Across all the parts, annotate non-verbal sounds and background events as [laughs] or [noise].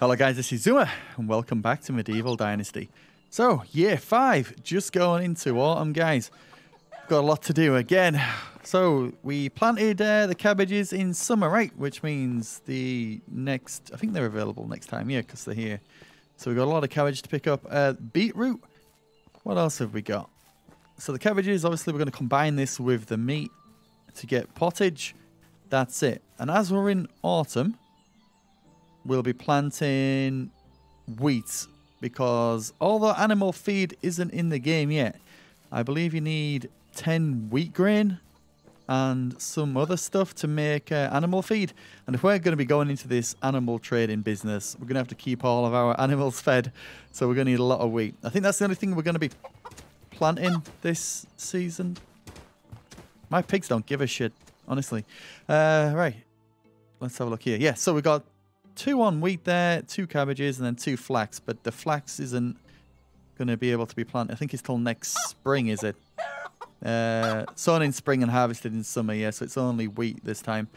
Hello guys, this is Zuma, and welcome back to Medieval Dynasty. So, year 5, just going into autumn, guys. Got a lot to do again. So, we planted uh, the cabbages in summer, right? Which means the next... I think they're available next time, yeah, because they're here. So, we've got a lot of cabbage to pick up. Uh, beetroot. What else have we got? So, the cabbages, obviously, we're going to combine this with the meat to get pottage. That's it. And as we're in autumn, we'll be planting wheat because although animal feed isn't in the game yet, I believe you need 10 wheat grain and some other stuff to make uh, animal feed. And if we're going to be going into this animal trading business, we're going to have to keep all of our [laughs] animals fed. So we're going to need a lot of wheat. I think that's the only thing we're going to be planting this season. My pigs don't give a shit, honestly. Uh, right. Let's have a look here. Yeah, so we got two on wheat there, two cabbages, and then two flax. But the flax isn't going to be able to be planted. I think it's till next spring, is it? Uh, sown in spring and harvested in summer, yeah. So it's only wheat this time.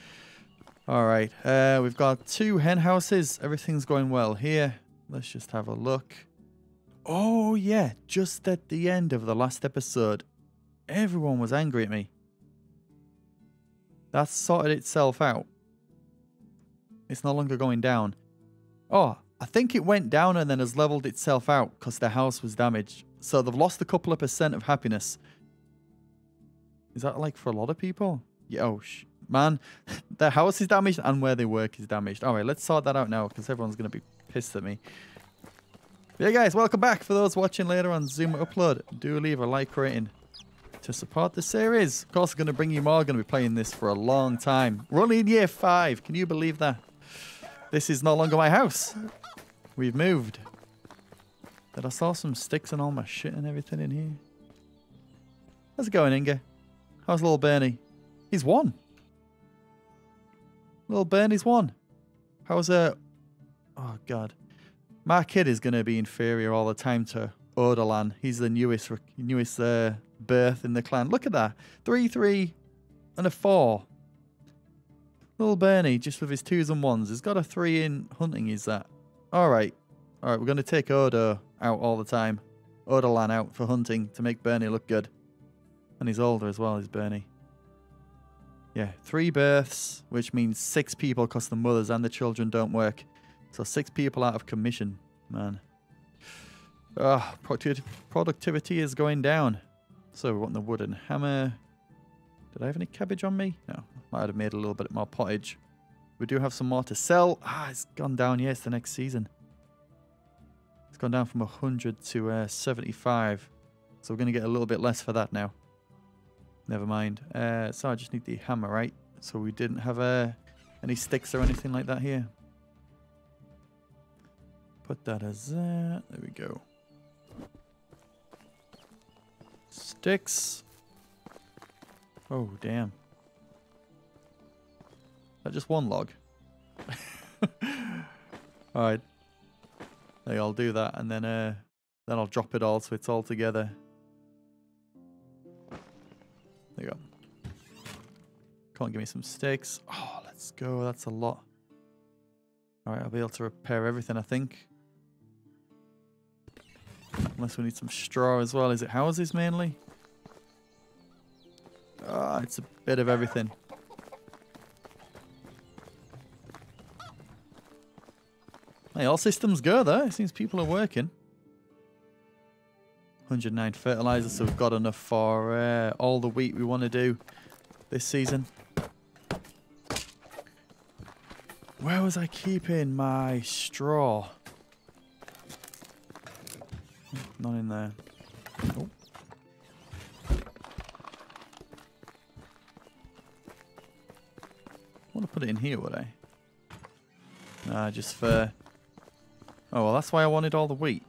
All right. Uh, we've got two hen houses. Everything's going well here. Let's just have a look. Oh, yeah. Just at the end of the last episode, everyone was angry at me. That's sorted itself out. It's no longer going down. Oh, I think it went down and then has leveled itself out because their house was damaged. So they've lost a couple of percent of happiness. Is that like for a lot of people? Yeah, oh, sh man. [laughs] their house is damaged and where they work is damaged. All right, let's sort that out now because everyone's going to be pissed at me. Yeah, guys, welcome back. For those watching later on ZumaUpload, do leave a like rating to support the series. Of course, I'm going to bring you more. going to be playing this for a long time. We're only in year five. Can you believe that? This is no longer my house. We've moved. Did I saw some sticks and all my shit and everything in here? How's it going, Inga? How's little Bernie? He's won. Little Bernie's won. How's uh Oh god. My kid is gonna be inferior all the time to Odolan. He's the newest newest uh, birth in the clan. Look at that. Three, three, and a four. Little Bernie, just with his twos and ones, He's got a three in hunting, is that? Alright. Alright, we're going to take Odo out all the time. Odo Odolan out for hunting to make Bernie look good. And he's older as well, is Bernie. Yeah, three births, which means six people because the mothers and the children don't work. So six people out of commission, man. Ah, productivity is going down. So we want the wooden hammer. Did I have any cabbage on me? No. Might have made a little bit more pottage. We do have some more to sell. Ah, it's gone down. Yes, the next season. It's gone down from 100 to uh, 75. So we're going to get a little bit less for that now. Never mind. Uh, so I just need the hammer, right? So we didn't have uh, any sticks or anything like that here. Put that as. There we go. Sticks. Oh, damn. That just one log. [laughs] Alright. Hey, I'll do that and then uh then I'll drop it all so it's all together. There you go. Come on, give me some sticks. Oh, let's go. That's a lot. Alright, I'll be able to repair everything, I think. Unless we need some straw as well. Is it houses mainly? Ah, it's a bit of everything. Hey, all systems go though. It seems people are working. 109 fertilizer, so we've got enough for uh, all the wheat we want to do this season. Where was I keeping my straw? Not in there. Oh. I want to put it in here, would I? Nah, just for... Oh, well, that's why I wanted all the wheat.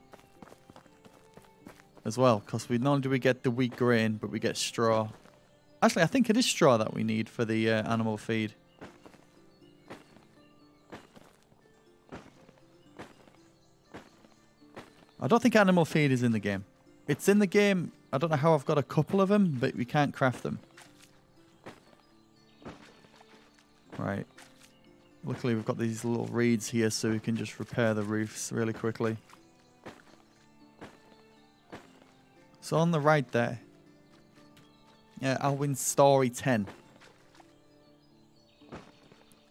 As well, because we not only do we get the wheat grain, but we get straw. Actually, I think it is straw that we need for the uh, animal feed. I don't think animal feed is in the game. It's in the game. I don't know how I've got a couple of them, but we can't craft them. Right. Luckily, we've got these little reeds here so we can just repair the roofs really quickly. So on the right there, yeah, Alwyn Story 10.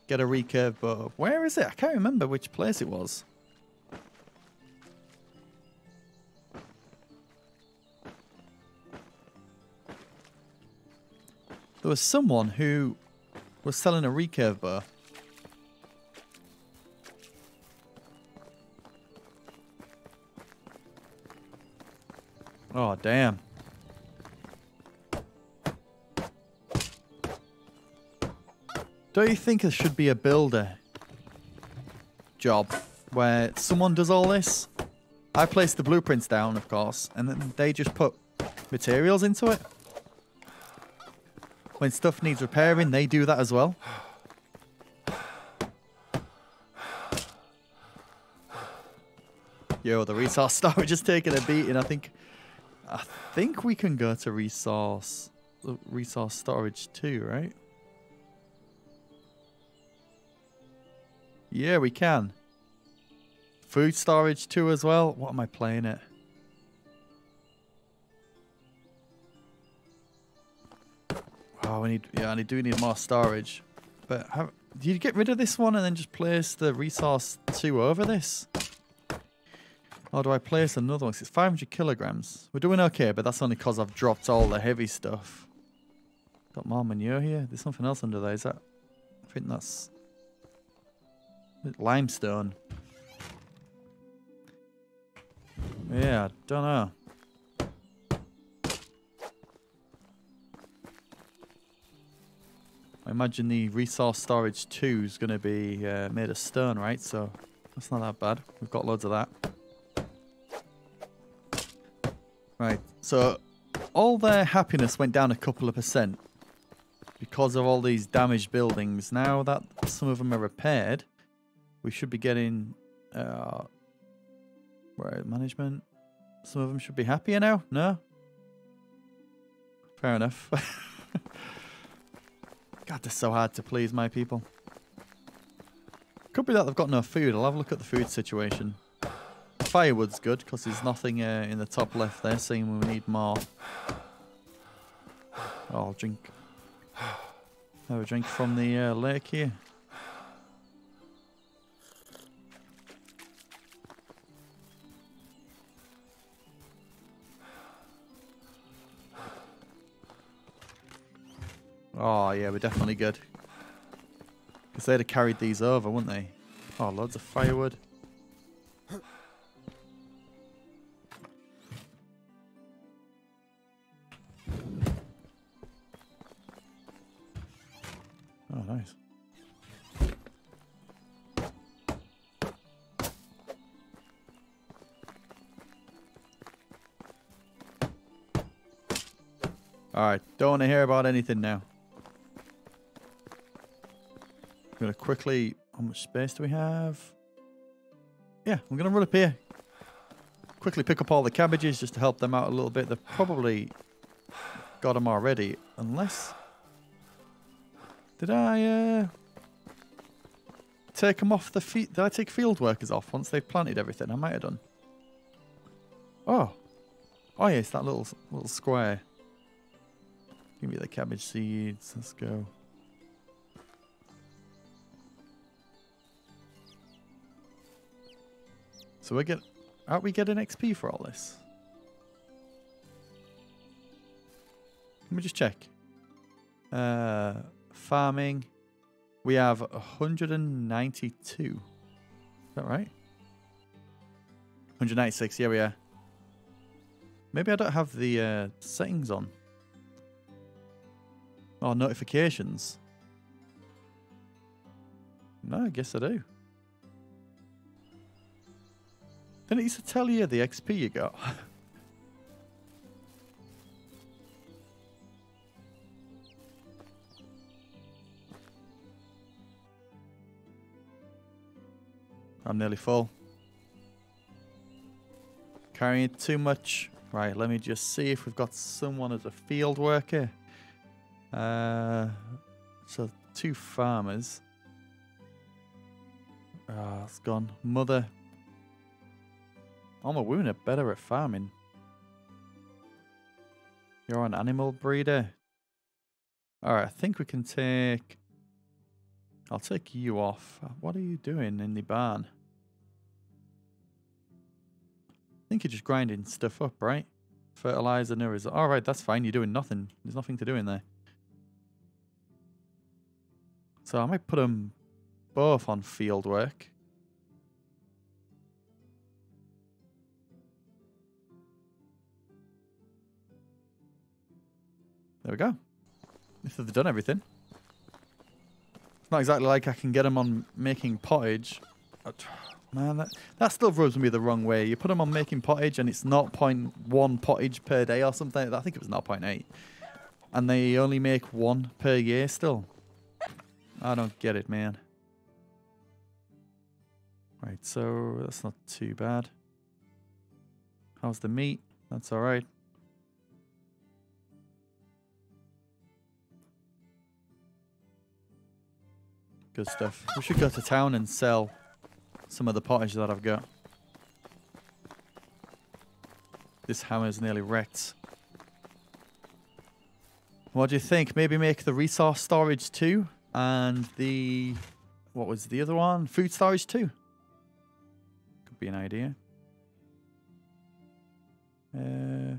Get a recurve bow. Where is it? I can't remember which place it was. There was someone who was selling a recurve bow. Oh, damn. Don't you think there should be a builder job where someone does all this? I place the blueprints down, of course, and then they just put materials into it. When stuff needs repairing, they do that as well. Yo, the resource [laughs] storage is just taking a beating. I think, I think we can go to resource, resource storage two, right? Yeah, we can. Food storage too as well. What am I playing it? Oh, we need. Yeah, I do need more storage. But how, do you get rid of this one and then just place the resource two over this? Or do I place another one? It's 500 kilograms. We're doing okay, but that's only because I've dropped all the heavy stuff. Got more manure here. There's something else under there. Is that? I think that's limestone. Yeah, I don't know. I imagine the resource storage 2 is going to be uh, made of stone, right? So that's not that bad. We've got loads of that. Right, so all their happiness went down a couple of percent because of all these damaged buildings. Now that some of them are repaired, we should be getting uh right management. Some of them should be happier now? No? Fair enough. [laughs] God they're so hard to please my people. Could be that they've got no food. I'll have a look at the food situation firewood's good because there's nothing uh, in the top left there saying we need more oh, i'll drink have a drink from the uh, lake here Oh, yeah, we're definitely good. Because they'd have carried these over, wouldn't they? Oh, loads of firewood. Alright, don't want to hear about anything now. I'm going to quickly... How much space do we have? Yeah, I'm going to run up here. Quickly pick up all the cabbages just to help them out a little bit. They've probably got them already. Unless... Did I... Uh, take them off the feet? Did I take field workers off once they've planted everything? I might have done. Oh. Oh, yeah, it's that little, little square. Give me the cabbage seeds. Let's go. So we get, aren't we getting XP for all this? Let me just check. Uh, farming. We have 192. Is that right? 196, yeah we are. Maybe I don't have the uh, settings on. Oh, notifications. No, I guess I do. Then it used to tell you the XP you got. [laughs] I'm nearly full. Carrying too much. Right, let me just see if we've got someone as a field worker. Uh, so two farmers. Ah, it's gone. Mother. Oh, women are better at farming. You're an animal breeder. Alright, I think we can take... I'll take you off. What are you doing in the barn? I think you're just grinding stuff up, right? Fertilizer, no. Alright, that's fine. You're doing nothing. There's nothing to do in there. So I might put them both on field work. There we go. If they've done everything. It's not exactly like I can get them on making pottage. Man, that, that still rubs me the wrong way. You put them on making pottage and it's not 0.1 pottage per day or something. I think it was 0.8. And they only make one per year still. I don't get it, man. Right, so that's not two bad. How's the meat? That's alright. Good stuff. We should go to town and sell some of the pottage that I've got. This hammer's nearly wrecked. What do you think? Maybe make the resource storage too? And the... What was the other one? Food storage two? Could be an idea. Uh...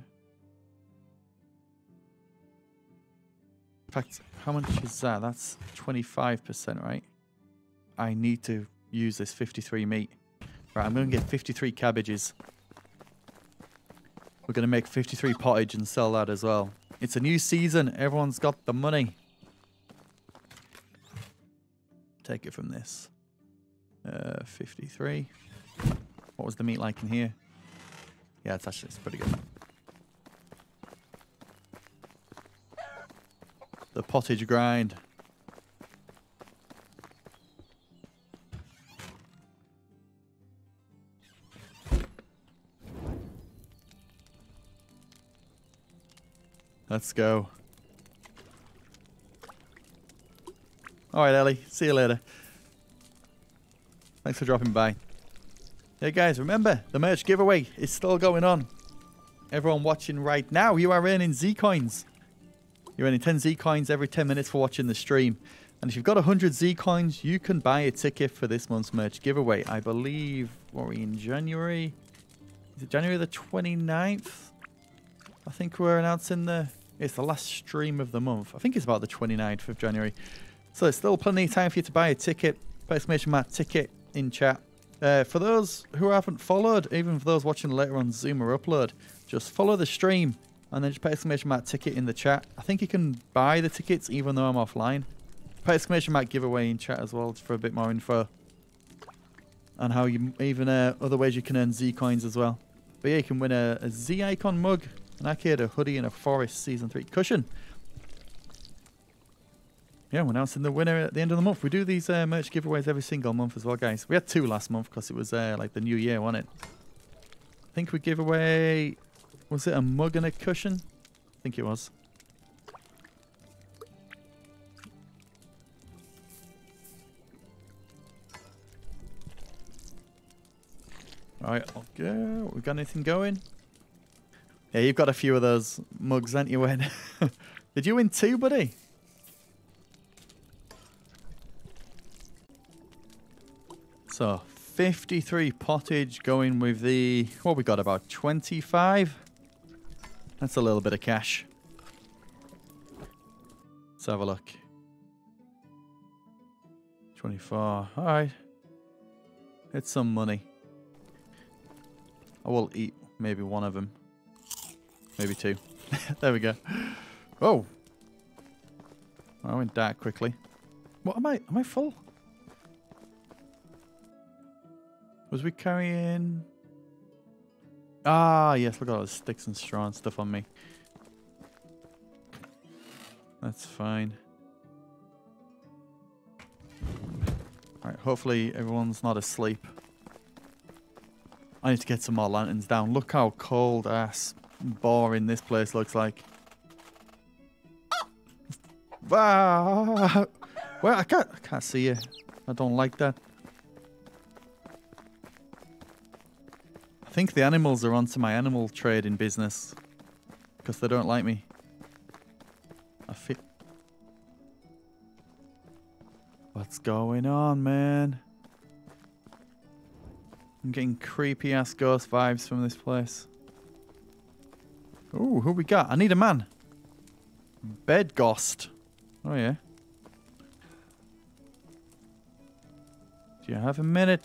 In fact, how much is that? That's 25%, right? I need to use this 53 meat. Right, I'm going to get 53 cabbages. We're going to make 53 pottage and sell that as well. It's a new season. Everyone's got the money. Take it from this. Uh, 53. What was the meat like in here? Yeah, it's actually it's pretty good. The pottage grind. Let's go. All right, Ellie. See you later. Thanks for dropping by. Hey guys, remember the merch giveaway is still going on. Everyone watching right now, you are earning Z coins. You're earning 10 Z coins every 10 minutes for watching the stream. And if you've got 100 Z coins, you can buy a ticket for this month's merch giveaway. I believe, what are we in January? Is it January the 29th? I think we're announcing the... It's the last stream of the month. I think it's about the 29th of January. So there's still plenty of time for you to buy a ticket. Put Exclamation mark ticket in chat. Uh, for those who haven't followed, even for those watching later on ZumaUpload, just follow the stream and then just put exclamation mark ticket in the chat. I think you can buy the tickets even though I'm offline. Put exclamation mark giveaway in chat as well for a bit more info. And how you, even uh, other ways you can earn Z coins as well. But yeah, you can win a, a Z icon mug, an arcade, a hoodie, and a Forest Season 3 cushion. Yeah, we're announcing the winner at the end of the month. We do these uh, merch giveaways every single month as well, guys. We had two last month because it was uh, like the new year, wasn't it? I think we give away was it a mug and a cushion? I think it was. Alright, I'll. We got anything going? Yeah, you've got a few of those mugs, haven't you, Win? [laughs] Did you win two, buddy? So, 53 pottage going with the... What we got, about 25? That's a little bit of cash. Let's have a look. 24. Alright. It's some money. I will eat maybe one of them. Maybe two. [laughs] there we go. Oh! I went dark quickly. What am I? Am I full? Was we carrying... Ah, yes, look at all the sticks and straw and stuff on me. That's fine. Alright, hopefully everyone's not asleep. I need to get some more lanterns down. Look how cold ass boring this place looks like. Ah! Well, I can't, I can't see you. I don't like that. I think the animals are onto my animal trading business. Because they don't like me. I feel... What's going on, man? I'm getting creepy ass ghost vibes from this place. Ooh, who we got? I need a man. Bed ghost. Oh yeah. Do you have a minute?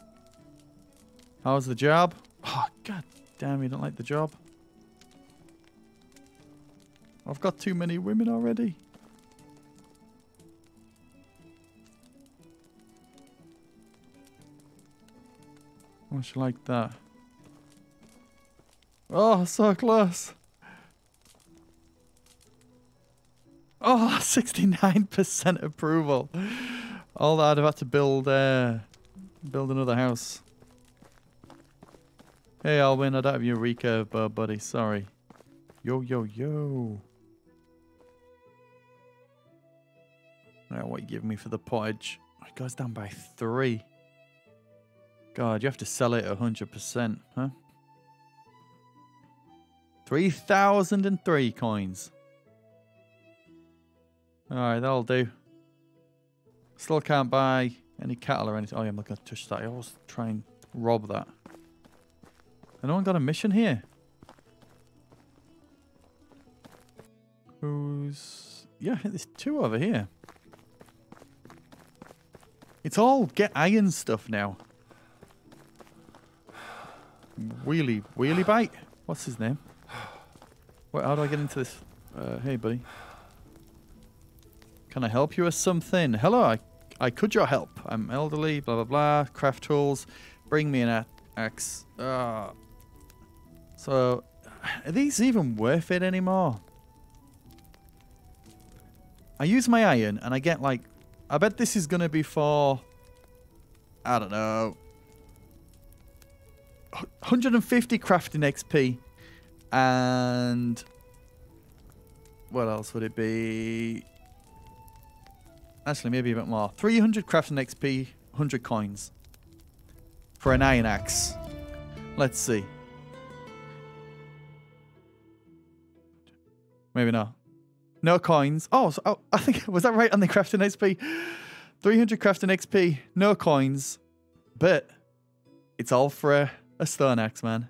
How's the job? Oh, god damn, you don't like the job? I've got too many women already. Much like that. Oh, so close. Oh, [laughs] 69% approval. All that I'd have had to build, uh, build another house. Hey, Alwyn, I don't have your recurve, uh, buddy. Sorry. Yo, yo, yo. Now, what you giving me for the pottage? It goes down by three. God, you have to sell it 100%, huh? 3,003 coins. Alright, that'll do. Still can't buy any cattle or anything. Oh, yeah, I'm not going to touch that. I always try and rob that. And no one got a mission here? Who's... Yeah, there's two over here. It's all get iron stuff now. Wheelie, wheelie bite? What's his name? Wait, how do I get into this? Uh, hey, buddy. Can I help you with something? Hello, I, I could your help. I'm elderly, blah, blah, blah. Craft tools. Bring me an axe. Uh, so, are these even worth it anymore? I use my iron and I get like... I bet this is going to be for... I don't know. 150 crafting XP. And... What else would it be? Actually, maybe a bit more. 300 crafting XP, 100 coins. For an iron axe. Let's see. Maybe not. No coins. Oh, so, oh, I think, [laughs] was that right on the crafting XP? 300 crafting XP, no coins. But it's all for a, a stone axe, man.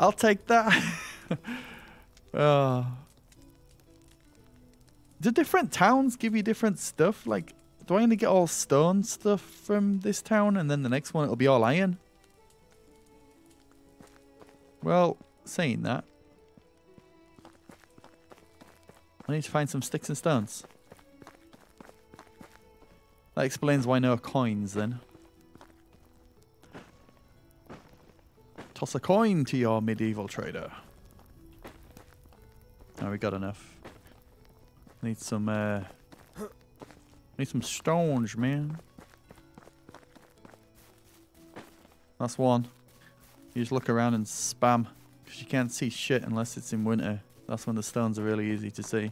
I'll take that. oh. [laughs] Do different towns give you different stuff? Like, do I only get all stone stuff from this town and then the next one it'll be all iron? Well, saying that. I need to find some sticks and stones. That explains why no coins then. Toss a coin to your medieval trader. Oh, we got enough. Need some, uh... Need some stones, man. That's one. You just look around and spam. Because you can't see shit unless it's in winter. That's when the stones are really easy to see.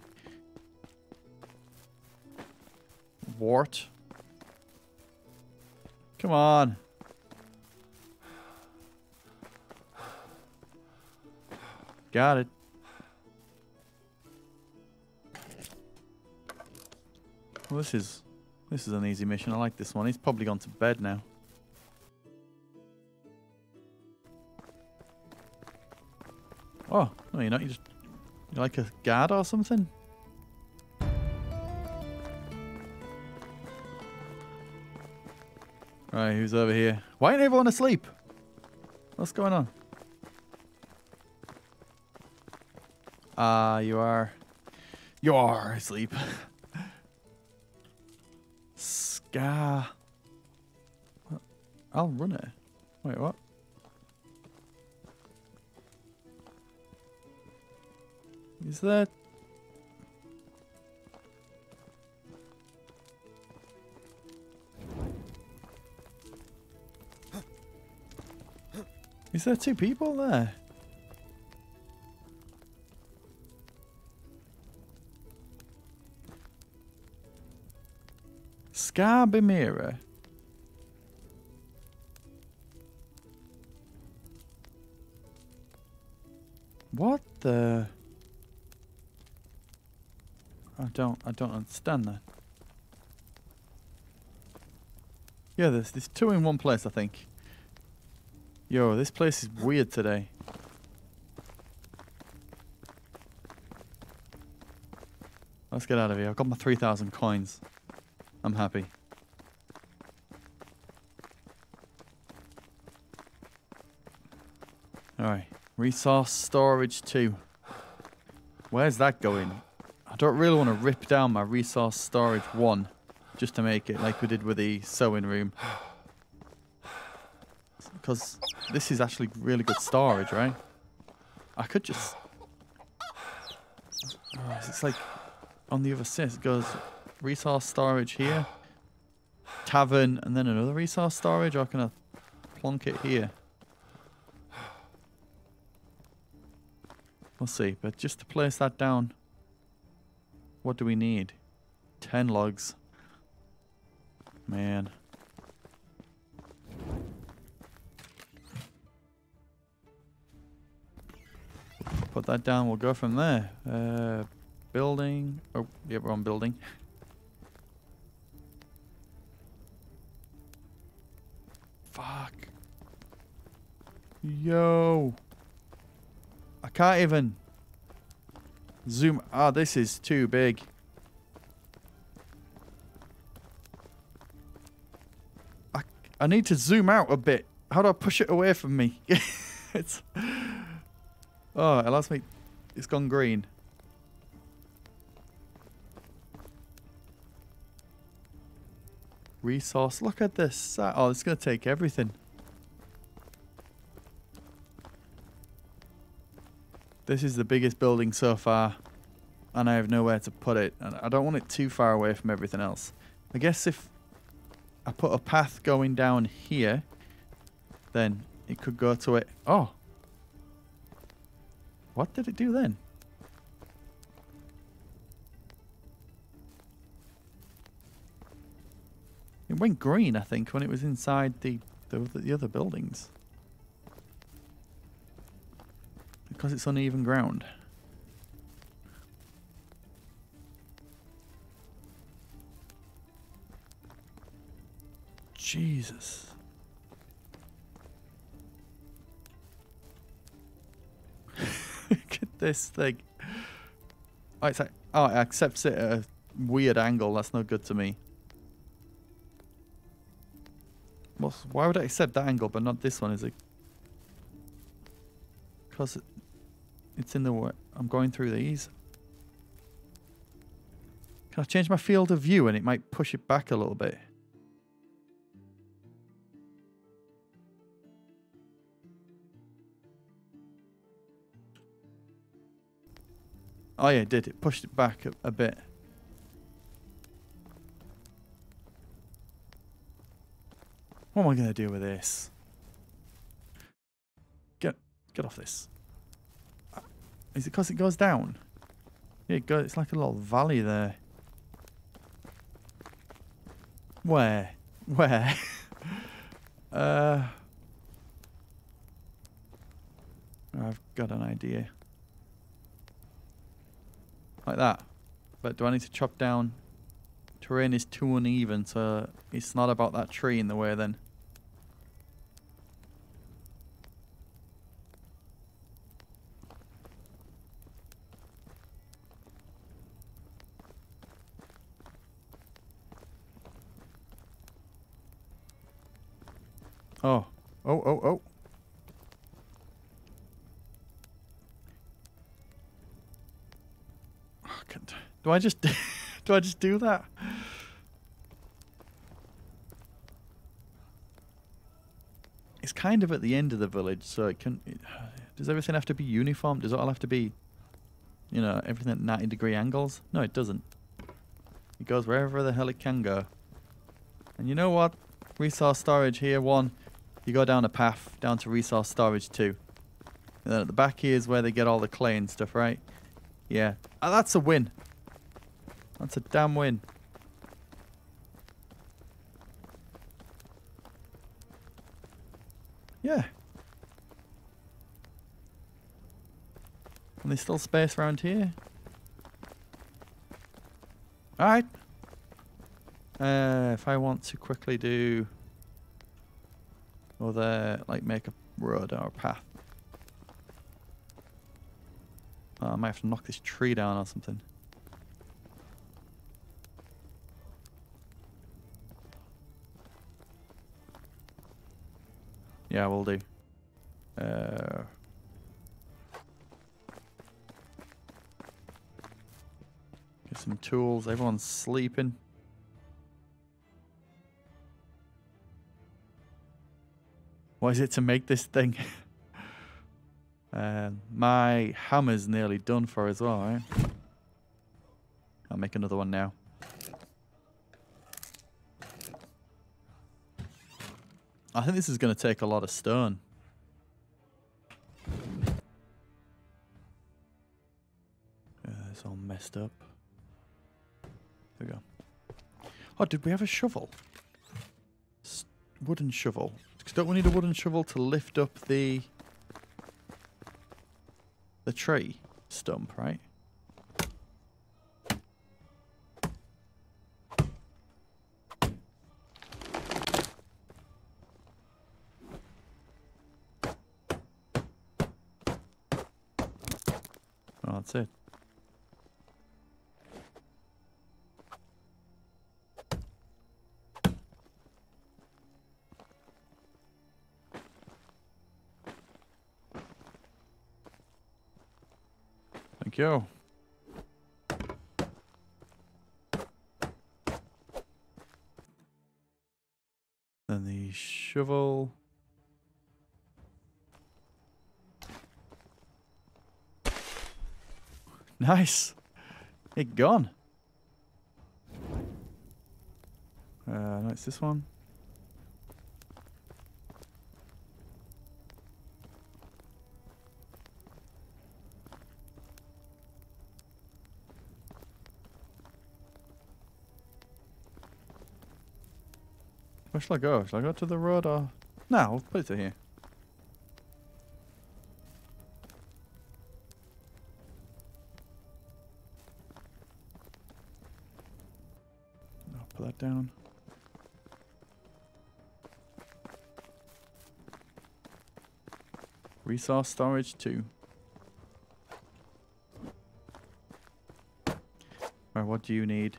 Wart. Come on. Got it. Well, this is this is an easy mission. I like this one. He's probably gone to bed now. Oh, no, you're not. You just like a guard or something? Right, who's over here? Why ain't everyone asleep? What's going on? Ah, uh, you are. You are asleep. [laughs] Scar. I'll run it. Wait, what? Is that... Is there two people there? Scarbimira. What the... I don't, I don't understand that. Yeah, there's, there's two in one place, I think. Yo, this place is weird today. Let's get out of here. I've got my 3,000 coins. I'm happy. Alright. Resource storage 2. Where's that going? I don't really want to rip down my resource storage 1 just to make it like we did with the sewing room. Because this is actually really good storage, right? I could just... Oh, [sighs] it's like on the other side. It goes resource storage here, tavern, and then another resource storage, or can I plonk it here? We'll see, but just to place that down, what do we need? 10 logs. Man. Put that down, we'll go from there. Uh, building. Oh, yeah, we're on building. Fuck. Yo. I can't even zoom. Ah, oh, this is too big. I, I need to zoom out a bit. How do I push it away from me? [laughs] it's... Oh, it allows me... It's gone green. Resource. Look at this. Oh, it's going to take everything. This is the biggest building so far. And I have nowhere to put it. And I don't want it too far away from everything else. I guess if I put a path going down here, then it could go to it. Oh. What did it do then? It went green, I think, when it was inside the, the, the other buildings. Because it's uneven ground. Jesus. [laughs] Look at this thing. Oh, it's like, oh, it accepts it at a weird angle. That's no good to me. What's, why would I accept that angle but not this one? Is it because it's in the way? I'm going through these. Can I change my field of view and it might push it back a little bit? Oh yeah, it did. It pushed it back a, a bit. What am I going to do with this? Get get off this. Is it because it goes down? Yeah, it goes, it's like a little valley there. Where? Where? [laughs] uh, I've got an idea. Like that. But do I need to chop down? Terrain is too uneven, so it's not about that tree in the way then. Oh. Oh, oh, oh. oh do I just [laughs] do I just do that? It's kind of at the end of the village, so it can. It, does everything have to be uniform? Does it all have to be, you know, everything at 90 degree angles? No, it doesn't. It goes wherever the hell it can go. And you know what? Resource storage here, one. You go down a path down to resource storage two. And then at the back here is where they get all the clay and stuff, right? Yeah. Oh, that's a win. That's a damn win. Yeah. And there's still space around here. Alright. Uh, if I want to quickly do other, like make a road or a path. Oh, I might have to knock this tree down or something. Yeah, we'll do. Uh, get some tools. Everyone's sleeping. What is it to make this thing? [laughs] uh, my hammer's nearly done for as well, right? I'll make another one now. I think this is going to take a lot of stone. Uh, it's all messed up. There we go. Oh, did we have a shovel? S wooden shovel. Because don't we need a wooden shovel to lift up the the tree stump, right? Oh, that's it. You. Then the shovel. [laughs] Nice. It gone. Uh, no, it's this one. Shall I go? Shall I go to the road or... No, I'll put it here. I'll put that down. Resource storage 2. Alright, what do you need?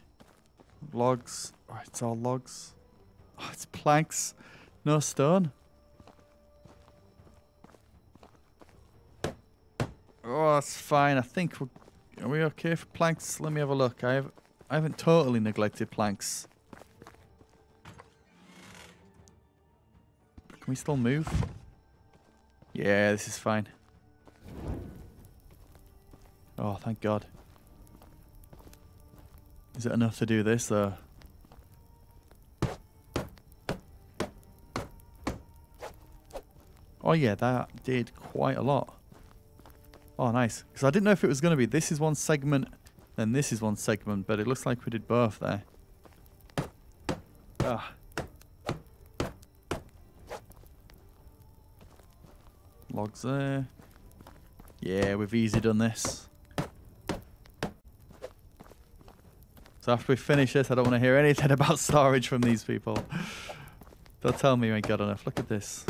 Logs. Oh, it's all logs. Oh, it's planks. No stone. Oh, that's fine. I think we're... Are we okay for planks? Let me have a look. I have... I haven't totally neglected planks. Can we still move? Yeah, this is fine. Oh, thank God. Is it enough to do this, though? Oh yeah, that did quite a lot. Oh, nice. Because I didn't know if it was going to be this is one segment, then this is one segment, but it looks like we did both there. Ah. Logs there. Yeah, we've easy done this. So after we finish this, I don't want to hear anything [laughs] about storage from these people. They'll tell me we ain't got enough. Look at this.